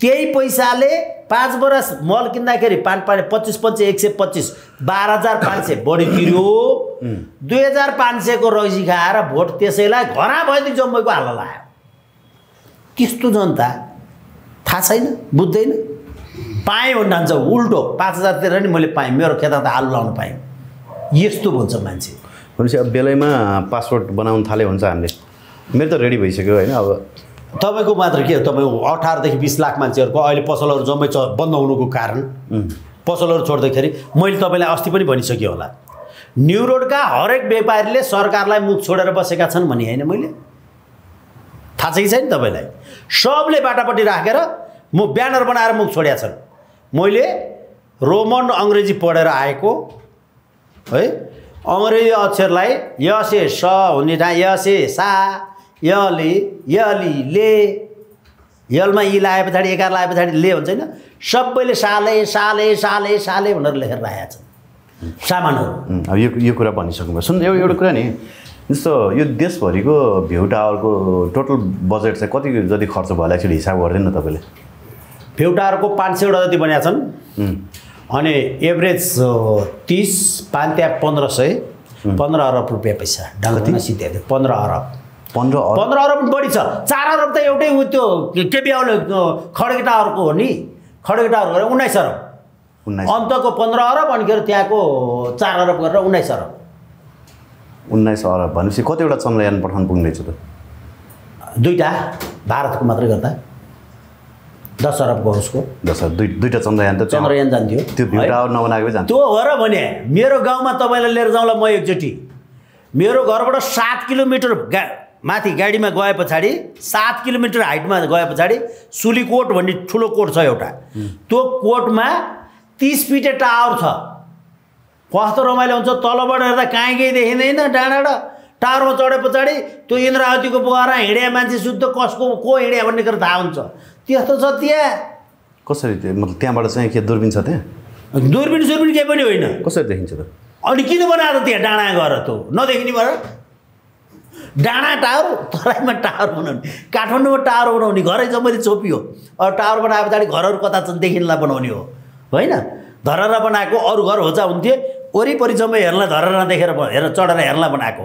त्यही पैसाले पाँच वर्ष मल किन्दाखेरि पाँच पाँच पच्चिस पच्चिस एक सय पच्चिस बाह्र हजार पाँच सय बढी तिर्यो। दुई हजार पाँच सयको रक्सी खाएर भोट त्यसैलाई घरा भएदेखि जम्मैको हाल्न लायो त्यस्तो जनता? थाहा छैन? बुझ्दैन? पाएँ भन्न जान्छ उल्टो। पाँच हजारतिर नि मैले पाएँ। मेरो खेतमा त आलु लाउनु पाएँ। यस्तो भन्छ मान्छे। भनेपछि अब बेलैमा पासपोर्ट बनाउन थाल्यो हुन्छ हामीले। मेरो त रेडी भइसक्यो होइन अब। तपाईँको मात्र के हो? तपाईँको अठारदेखि बिस लाख मान्छेहरूको अहिले पसलहरू जम्मै च बन्द हुनुको कारण। पसलहरू छोड्दाखेरि मैले तपाईँलाई अस्ति पनि भनिसकेँ होला। न्यु रोडका हरेक व्यापारीले सरकारलाई मुख छोडेर बसेका छन् भने होइन मैले। थाहा छ कि छैन तपाईँलाई? सबले बाटापट्टि राखेर म ब्यानर बनाएर मुख छोडेका छन्। मैले रोमन अङ्ग्रेजी पढेर आएको है? अङ्ग्रेजी अक्षरलाई यसे स हुने ठाउँ यसे सा यले यली ले यलमा यी लाए पछाडि एघार लाए पछाडि ले हुन्छ होइन? सबैले साले साले साले साले भनेर लेखेर राखेका छन्। सामानहरू। यो यो कुरा भनिसक्नुभयो। सुन एउटा कुरा नि जस्तो यो देशभरिको भ्यू टावरको टोटल बजेट चाहिँ कति जति खर्च भयो एक्चुली हिसाब गरिदिनु न तपाईँले। फ्युटाहरूको पाँच सयवटा जति बनेका छन् अनि एभरेज तिस पाँच त्यहाँ पन्ध्र सय पन्ध्र अरब रुपियाँ पैसा डाङ्गमा थियो पन्ध्र अरब। पन्ध्र अरब? पन्ध्र अरब पनि बढी छ। चार अरब त एउटै उ त्यो केपी आउने खड्गे टावरको हो नि? खड्गे टावर गरेर उन्नाइस अरब। उन्नाइस। अन्तको पन्ध्र अरब अनि के अरे त्यहाँको चार अरब गरेर उन्नाइस अरब। उन्नाइस अरब भनेपछि कतिवटा चन्द्रयान पठाउनु पुग्दैछ त? दुईवटा? भारतको मात्रै गर्दा? दस अरबको उसको? दस दुई दुईवटा चन्द्रयान त चन्द्रयान जान्थ्यो। त्यो नबनाएकै जान्छ। त्यो हो र भने मेरो गाउँमा तपाईँलाई लिएर जाउँला म एकचोटि। मेरो घरबाट सात किलोमिटर गा माथि गाडीमा गए पछाडि सात किलोमिटर हाइटमा गए पछाडि सुलीकोट भन्ने ठुलो कोट छ एउटा। त्यो कोटमा तिस फिटे टावर छ। कस्तो रमाइलो हुन्छ तलबाट हेर्दा कहीँ केही देखिँदैन डाँडाबाट। टावरमा चढे पछाडि त्यो इन्द्रावतीको पोखरा हिँड्या मान्छे शुद्ध कसको को हिँड्या भन्ने कुरा थाहा हुन्छ। त्यस्तो छ त्यहाँ। कसरी त्यो? मतलब त्यहाँबाट चाहिँ के दुर्बिन छ त्यहाँ? दुर्बिन सुर्बिन केही पनि होइन। कसरी देखिन्छ त? अनि किन बनाएर त्यहाँ डाँडा गएर त नदेखिने भएर। डाँडा टावर तराईमा टावर बनाउने। काठमाडौँमा टावर बनाउने घरै जम्मै छोपियो अब टावर बनाए पछाडि घरहरू कता छन् देखिनलाई बनाउने हो। होइन? धरहरा बनाएको अरू घर होचा हुन्थे। वरिपरि जम्मै हेर्नलाई धरहरा देखेर हेर चढेर हेर्नलाई बनाएको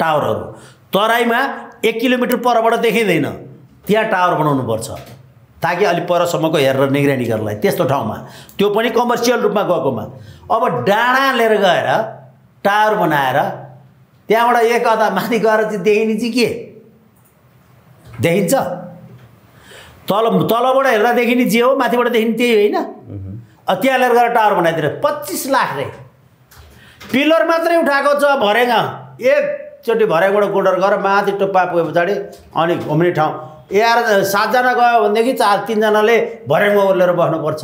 टावरहरू। तराईमा एक किलोमिटर परबाट देखिँदैन। त्यहाँ टावर बनाउनुपर्छ। ताकि अलिक परसम्मको हेरेर निगरानी गर्नलाई त्यस्तो ठाउँमा। त्यो पनि कमर्सियल रूपमा गएकोमा। अब डाँडा लिएर गएर टावर बनाएर त्यहाँबाट एक अदा माथि गएर चाहिँ देखिने चाहिँ के? देखिन्छ। तल तलबाट हेर्दा देखिने जे हो माथिबाट देखिने त्यही होइन। त्यहाँ लिएर गएर टावर बनाइदिएर पच्चिस लाख रे। पिलर मात्रै उठाएको छ भरेगा। एकचोटि भरेबाट गोडर गरेर माथि टुप्पा पुगे पछाडि अनि घुम्ने ठाउँ। यार सातजना गयो भनेदेखि चार तिनजनाले भरेङमा ओर्लेर बस्नुपर्छ।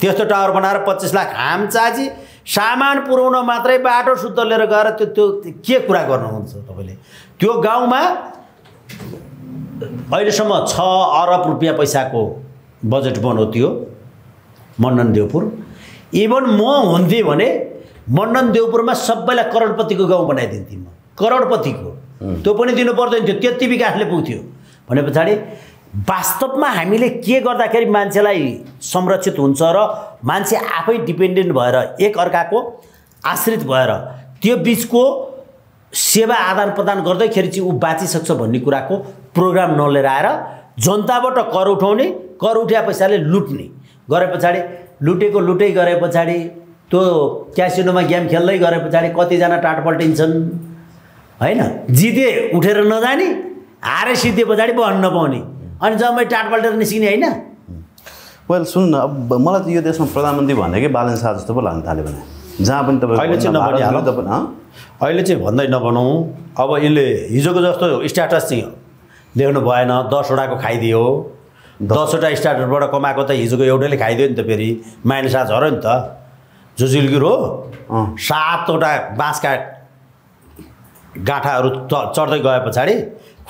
त्यस्तो टावर बनाएर पच्चिस लाख हाम चाची सामान पुऱ्याउन मात्रै बाटो शुद्ध लिएर गएर त्यो त्यो के कुरा गर्नुहुन्छ तपाईँले? त्यो गाउँमा अहिलेसम्म छ अरब रुपियाँ पैसाको बजेट बनाउ त्यो मण्डन देवपुर। इभन म हुन्थेँ भने मण्डन देवपुरमा सबैलाई करोडपतिको गाउँ बनाइदिन्थेँ म करोडपतिको। त्यो पनि दिनु पर्दैन थियो त्यति विकासले पुग्थ्यो। भने पछाडि वास्तवमा हामीले के गर्दाखेरि मान्छेलाई संरक्षित हुन्छ र मान्छे आफै डिपेन्डेन्ट भएर एक अर्काको आश्रित भएर त्यो बिचको सेवा आदान प्रदान गर्दैखेरि चाहिँ ऊ बाँचिसक्छ भन्ने कुराको प्रोग्राम नलिएर आएर जनताबाट कर उठाउने कर उठ्या पैसाले लुट्ने। गरे पछाडि लुटेको लुटै गरे पछाडि त्यो क्यासिनोमा गेम खेल्दै गरे पछाडि कतिजना टाट पल्टिन्छन् होइन? जिते उठेर नजाने हारे सिद्धे पछाडि बस्न नपाउने। अनि जम्मै टाट पल्टेर निस्किने होइन? वेल सुन्नु न अब मलाई त यो देशमा प्रधानमन्त्री भनेकै बालन शाह जस्तो पो लाग्न थाल्यो भने। जहाँ पनि अहिले चाहिँ तपाईँ नबनिहाल। भारत तपाईँ हँ? अहिले चाहिँ भन्दै नबनाउँ अब यसले हिजोको जस्तो स्ट्याटस चाहिँ लेख्नु भएन दसवटाको खाइदियो। दसवटा स्टार्टरबाट कमाएको त हिजोको एउटैले खाइदियो नि त फेरि। माइनस आज झऱ्यो नि त। जुजिलगिर हो। सातवटा बाँसका गाँठाहरू च चढ्दै गए पछाडि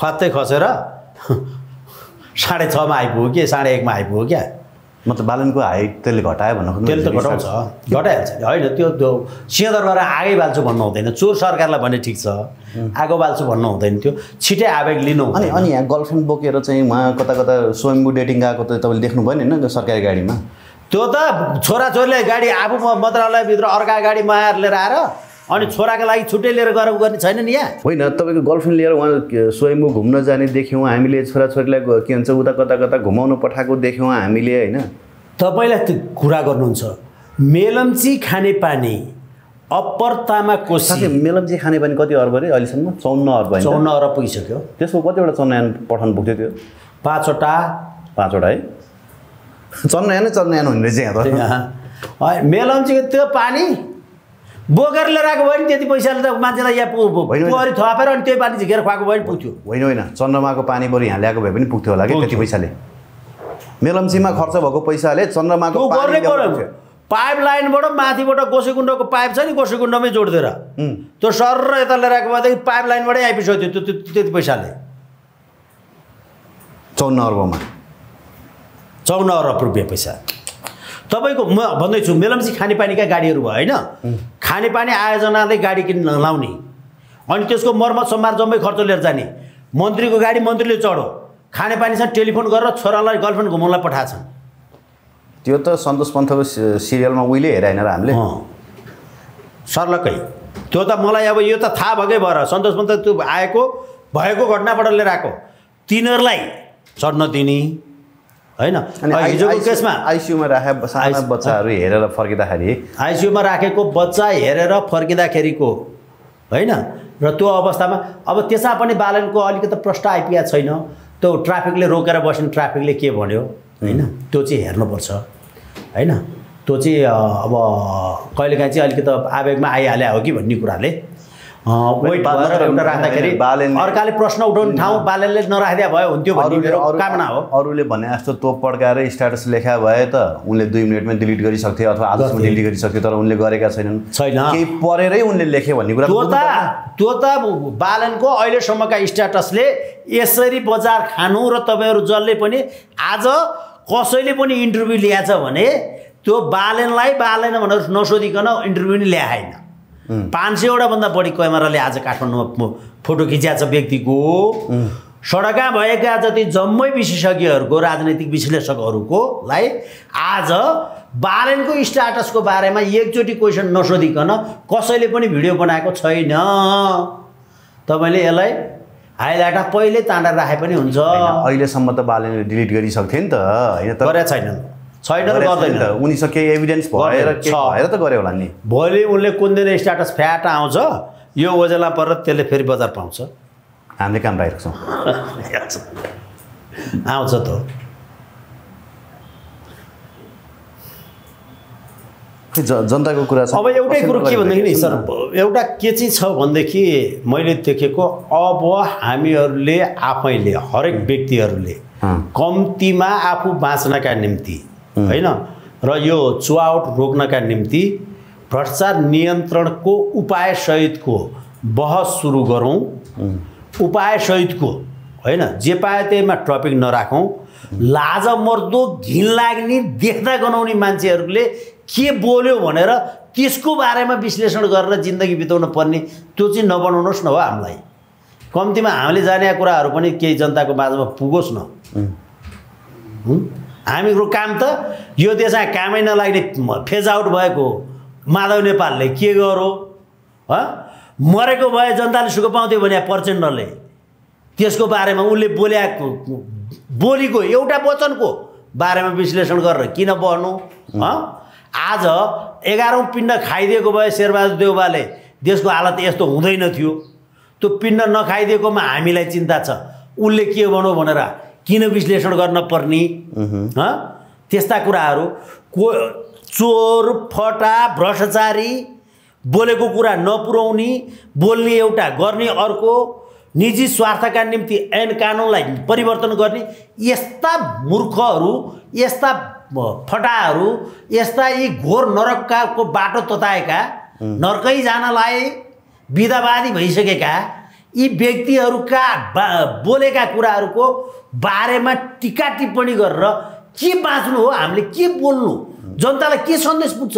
खत्तै खसेर साढे छमा आइपुग्यो के? साढे एकमा आइपुग्यो क्या? मतलब बालनको हाइट त्यसले घटायो भन्नु त्यसले त घटाउँछ। घटाइहाल्छ। नि होइन त्यो त्यो सिंहदरबार आगै बाल्छु भन्नु हुँदैन। चोर सरकारलाई भने ठिक छ। आगो बाल्छु भन्नु हुँदैन त्यो। छिटै आवेग लिनु अनि। अनि यहाँ गर्लफ्रेन्ड बोकेर चाहिँ उहाँ कता कता स्वयम्भू डेटिङ गएको त तपाईँले देख्नुभयो नि होइन सरकारी गाडीमा? त्यो त छोराछोरीले गाडी आफू म- मन्त्रालयभित्र अर्का गाडी माएर लिएर आएर अनि छोराको लागि छुट्टै लिएर गएर गर्ने छैन नि यहाँ? होइन तपाईँको गर्लफ्रेन्ड लिएर उहाँ स्वयम्भू घुम्न जाने देख्यौँ हामीले छोराछोरीलाई के भन्छ उता कता कता घुमाउनु पठाएको देख्यौँ हामीले होइन? तपाईँलाई त्यो कुरा गर्नुहुन्छ। मेलम्ची खानेपानी अप्पर तामा साथै मेलम्ची खाने पनि कति अर्ब अरे अहिलेसम्म? चौन्न अर्ब चौन्न अरब पुगिसक्यो। त्यसको कतिवटा चन्द्रयान पठाउनु पुग्थ्यो त्यो? पाँचवटा। पाँचवटा है? चन्द्रयान नै चन्द्रयान हुने रहेछ यहाँ त मेलम्चीको त्यो पानी? बोकेर लिएर आएको भयो नि त्यति पैसाले त मान्छेलाई यहाँ। पोखरी थपेर अनि त्यही पानी झिकेर खुवाएको भयो नि पुग्थ्यो। होइन होइन। चन्द्रमाको पानी बरु यहाँ ल्याएको भए पनि पुग्थ्यो होला कि त्यति पैसाले? मेलम्चीमा खर्च भएको पैसाले चन्द्रमाको। पाइप लाइनबाट माथिबाट गोसेकुण्डको पाइप छ नि गोसेकुण्डमै जोडिदिएर. त्यो सर र यता लिएर आएको भएदेखि पाइप लाइनबाटै त्यो त्यो- त्यति पैसाले। चौन्न अर्बमा। चौन्न अरब रुपियाँ पैसा। तपाईँको म भन्दैछु मेलम्ची खानेपानीका गाडीहरू भयो होइन? खानेपानी आयोजनाले गाडी किन्न लाउने अनि त्यसको मर्मत सम्हार जम्मै खर्च लिएर जाने। मन्त्रीको गाडी मन्त्रीले चढो। खानेपानीसँग टेलिफोन गरेर छोरालाई गर्लफ्रेन्ड घुमाउनलाई पठाएछन् त्यो त सन्तोष पन्थको सिरियलमा उहिले हेरे होइन र हामीले। अँ। सर्लक्कै त्यो त मलाई अब यो त थाहा भएकै भएर सन्तोष पन्त त्यो आएको भएको घटनाबाट लिएर आएको। तिनीहरूलाई चढ्न दिने। होइन? हिजोको केसमा आइसियुमा राखे साना आइसि- बच्चाहरू हेरेर फर्किँदाखेरि आइसियुमा राखेको बच्चा हेरेर फर्किँदाखेरिको होइन? र त्यो अवस्थामा अब त्यसमा पनि बालनको अलिकति प्रश्न आइपुगेको छैन। त्यो ट्राफिकले रोकेर बस्ने ट्राफिकले के भन्यो? होइन? त्यो चाहिँ हेर्नुपर्छ। होइन? त्यो चाहिँ अब कहिलेकाहीँ चाहिँ अलिकति आवेगमा आइहाले हो कि भन्ने कुराले। वेट भएर एउटा राख्दाखेरि अर्काले प्रश्न उठाउने ठाउँ बालनले नराखिदिया भयो हुन्थ्यो भन्ने मेरो कामना हो अरूले भने जस्तो तोप पड्काएर स्ट्याटस लेखा भए त उनले दुई मिनटमै डिलिट गरिसक्थे अथवा गर्थे। डिलिट गरिसक्थे तर उनले गरेका छैनन् छैन। केही परेरै उनले लेखे भन्ने कुरा त्यो त। त्यो त बालनको अहिलेसम्मका स्ट्याटसले यसरी बजार खानु र तपाईँहरू जसले पनि आज कसैले पनि इन्टरभ्यू ल्याएछ भने त्यो बालनलाई बालेन भनेर नसोधिकन इन्टरभ्यू नि ल्याएन पाँच सयवटा भन्दा बढी क्यामेराले आज काठमाडौँमा फोटो खिचिया छ व्यक्तिको। सडकमा भएका जति जम्मै विशेषज्ञहरूको राजनैतिक विश्लेषकहरूकोलाई आज बालनको स्ट्याटसको बारेमा एकचोटि क्वेसन नसोधिकन कसैले पनि भिडियो बनाएको छैन। तपाईँले यसलाई हाइलाइट पहिले ताँडा राखे पनि हुन्छ। अहिलेसम्म त बालनले डिलिट गरिसक्थे नि त। होइन तर छैन गर्दैन। उनीसँग केही एभिडेन्स भएर। भएर त गऱ्यो होला नि। भोलि उनले कुन दिन स्ट्याटस फ्याट आउँछ यो ओजेला परेर त्यसले फेरि बजार पाउँछ। हामीले काम राखेको छौँ आउँछ त। जनताको कुरा छ। अब एउटै कुरो के भनेदेखि नि सर एउटा के चाहिँ छ भनेदेखि मैले देखेको अब हामीहरूले आफैले हरेक व्यक्तिहरूले। कम्तीमा आफू बाँच्नका निम्ति होइन? र यो चुहावट रोक्नका निम्ति भ्रष्टाचार नियन्त्रणको उपायसहितको बहस सुरु गरौँ। उपायसहितको होइन? जे पाए त्यहीमा टपिक नराखौँ। लाज मर्दो घिन लाग्ने देख्दा गनाउने मान्छेहरूले के बोल्यो भनेर त्यसको बारेमा विश्लेषण गरेर जिन्दगी बिताउन पर्ने त्यो चाहिँ नबनाउनुहोस् न हो हामीलाई। कम्तीमा हामीले जाने कुराहरू पनि केही जनताको माझमा पुगोस् न? हामीको काम त? यो देशमा कामै नलाग्ने फेज आउट भएको माधव नेपालले के गरो मरेको भए जनताले सुख पाउँथ्यो भने प्रचण्डले। त्यसको बारेमा उसले बोल्याएको बोलीको एउटा वचनको बारेमा विश्लेषण गरेर किन बढ्नु? आज एघारौँ पिण्ड खाइदिएको भए शेरबहादुर देउबाले देशको हालत यस्तो हुँदैन थियो। त्यो पिण्ड नखाइदिएकोमा हामीलाई चिन्ता छ। उसले के भनौँ भनेर किन विश्लेषण गर्न पर्ने? हँ? त्यस्ता कुराहरू। को चोर फटा भ्रष्टाचारी बोलेको कुरा नपुर्याउने बोल्ने एउटा गर्ने अर्को निजी स्वार्थका निम्ति ऐन कानुनलाई परिवर्तन गर्ने यस्ता मूर्खहरू यस्ता फटाहरू यस्ता यी घोर नरकको बाटो तताएका नर्कै जानलाई विधावादी भइसकेका यी व्यक्तिहरूका बा बोलेका कुराहरूको बारेमा टिका टिप्पणी गरेर के बाँच्नु हो हामीले के बोल्नु? जनतालाई के सन्देश पुग्छ?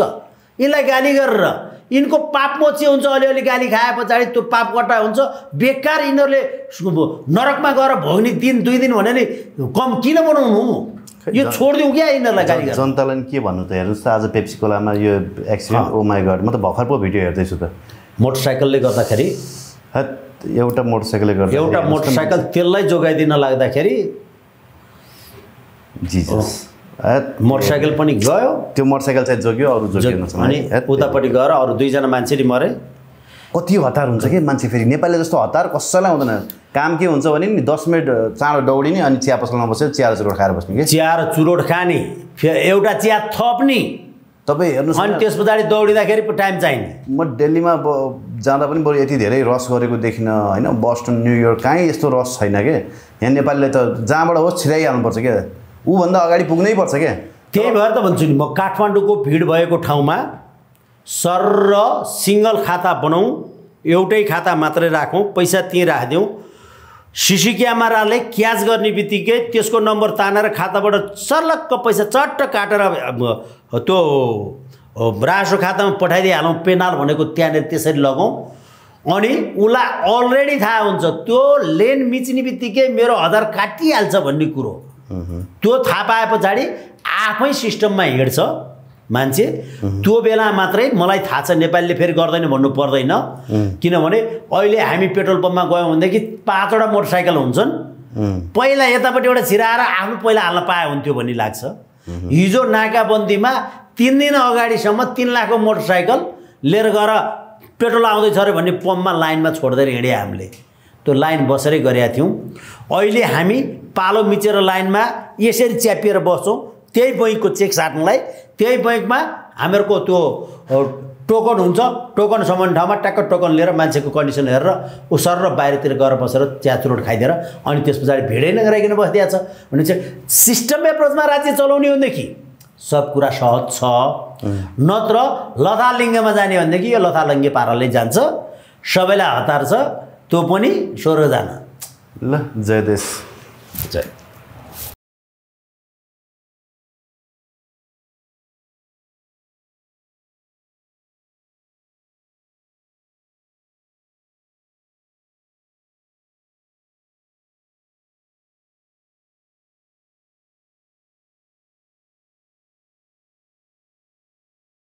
यिनलाई गाली गरेर यिनको पाप मोची हुन्छ अलिअलि गाली खाए पछाडि त्यो पाप कट्टा हुन्छ। बेकार यिनीहरूले नरकमा गएर भोग्ने दिन दुई दिन भने नि कम किन बनाउनु? यो छोडिदिउँ क्या यिनीहरूलाई गाली जनतालाई के भन्नु त हेर्नुहोस् त आज पेप्सी कोलामा यो एक्सिडेन्ट ओ माई गड म त भर्खर पो भिडियो हेर्दैछु त। मोटरसाइकलले गर्दाखेरि एउटा मोटरसाइकलले गर्दा एउटा मोटरसाइकल त्यसलाई जोगाइदिन लाग्दाखेरि जिजस मोटरसाइकल पनि गयो। त्यो मोटरसाइकल चाहिँ जोग्यो अरू जोगिएन अनि उतापट्टि गएर अरू दुईजना मान्छे नि मरे। कति हतार हुन्छ कि मान्छे फेरि? नेपालीले जस्तो हतार कसैलाई हुँदैन काम के हुन्छ भने नि दस मिनट चाँडो दौडिने अनि चिया पसलमा बसेर चिया चुरोट खाएर बस्ने कि? चिया र चुरोट खाने। फेरि एउटा चिया थप्ने। तपाईँ हेर्नुहोस् अनि त्यस पछाडि दौडिँदाखेरि टाइम चाहिने। म दिल्लीमा जाँदा पनि बरु यति धेरै रस गरेको देखिनँ होइन? बस्टन न्युयोर्क कहीँ यस्तो रस छैन कि? यहाँ नेपालीले त जहाँबाट होस् छिराइहाल्नुपर्छ क्या ऊभन्दा अगाडि पुग्नै पर्छ क्या त्यही भएर त भन्छु नि म काठमाडौँको भिड भएको ठाउँमा सर र सिङ्गल खाता बनाउँ एउटै खाता मात्रै राखौँ पैसा त्यहीँ राखिदिउँ। सिसी क्यामेराले क्याच गर्ने बित्तिकै त्यसको नम्बर तानेर खाताबाट सर्लक्क पैसा चट्ट काटेर त्यो रासो खातामा पठाइदिइहालौँ पेनाल भनेको त्यहाँनिर त्यसरी लगाउँ अनि उसलाई अलरेडी थाहा हुन्छ त्यो लेन मिच्ने बित्तिकै मेरो आधार काटिहाल्छ भन्ने कुरो। त्यो थाहा पाए पछाडि आफै सिस्टममा हिँड्छ मान्छे। त्यो बेला मात्रै मलाई थाहा छ नेपालीले फेरि गर्दैन भन्नु पर्दैन। किनभने अहिले हामी पेट्रोल पम्पमा गयौँ भनेदेखि पाँचवटा मोटरसाइकल हुन्छन्। पहिला यतापट्टि एउटा छिराएर आफू पहिला हाल्न पाए हुन्थ्यो भन्ने लाग्छ। हिजो नाकाबन्दीमा तिन दिन अगाडिसम्म तिन लाखको मोटरसाइकल लिएर गएर पेट्रोल आउँदैछ अरे भन्ने पम्पमा लाइनमा छोड्दै हिँड्यो हामीले। त्यो लाइन बसेरै गरेका थियौँ। अहिले हामी पालो मिचेर लाइनमा यसरी च्यापिएर बस्छौँ। त्यही बैङ्कको चेक साट्नलाई त्यही बैङ्कमा हामीहरूको त्यो टोकन हुन्छ। टोकनसम्म ठाउँमा ट्याक्क टोकन लिएर मान्छेको कन्डिसन हेरेर ऊ सर र बाहिरतिर गएर बसेर चिया चुरोट खाइदिएर अनि त्यस पछाडि भिडै नगराइकन बसिदिएको छ। भने चाहिँ सिस्टम एप्रोचमा राज्य चलाउने हो भनेदेखि सब कुरा सहज छ। नत्र लथालिङ्गमा जाने भनेदेखि यो लथालिङ्गे पाराले जान्छ। सबैलाई हतार छ त्यो पनि स्वर्ग जान। ल जय देश। जय।